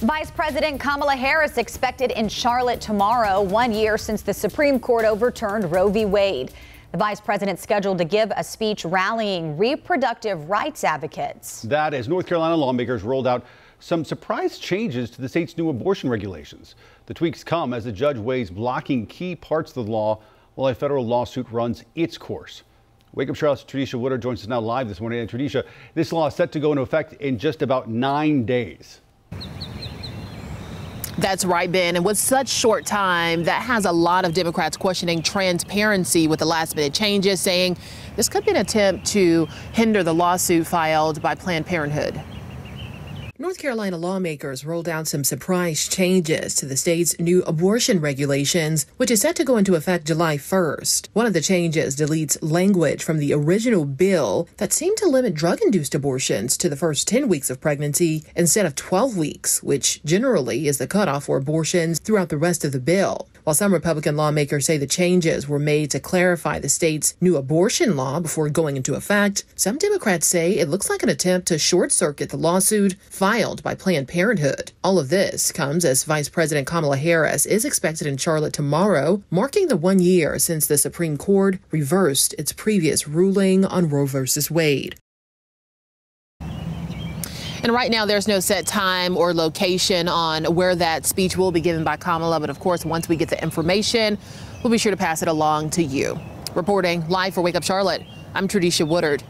Vice President Kamala Harris expected in Charlotte tomorrow, one year since the Supreme Court overturned Roe v. Wade. The vice president scheduled to give a speech rallying reproductive rights advocates. That as North Carolina lawmakers rolled out some surprise changes to the state's new abortion regulations. The tweaks come as the judge weighs blocking key parts of the law while a federal lawsuit runs its course. Wake Up Charlotte's Tradisha Woodard joins us now live this morning. And Tradisha, this law is set to go into effect in just about nine days. That's right, Ben. And with such short time, that has a lot of Democrats questioning transparency with the last minute changes, saying this could be an attempt to hinder the lawsuit filed by Planned Parenthood. North Carolina lawmakers rolled out some surprise changes to the state's new abortion regulations, which is set to go into effect July 1st. One of the changes deletes language from the original bill that seemed to limit drug induced abortions to the first 10 weeks of pregnancy instead of 12 weeks, which generally is the cutoff for abortions throughout the rest of the bill. While some Republican lawmakers say the changes were made to clarify the state's new abortion law before going into effect, some Democrats say it looks like an attempt to short circuit the lawsuit filed by Planned Parenthood. All of this comes as Vice President Kamala Harris is expected in Charlotte tomorrow, marking the one year since the Supreme Court reversed its previous ruling on Roe v. Wade. And right now, there's no set time or location on where that speech will be given by Kamala. But of course, once we get the information, we'll be sure to pass it along to you. Reporting live for Wake Up Charlotte, I'm Tradisha Woodard.